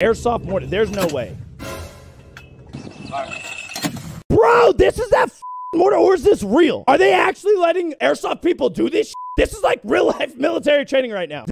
Airsoft mortar. There's no way. Bro, this is that mortar, or is this real? Are they actually letting airsoft people do this? This is like real life military training right now.